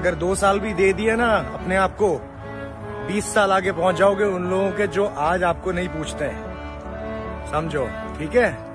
अगर दो साल भी दे दिए ना अपने आप को, बीस साल आगे पहुँच जाओगे उन लोगों के जो आज आपको नहीं पूछते हैं। समझो, ठीक है?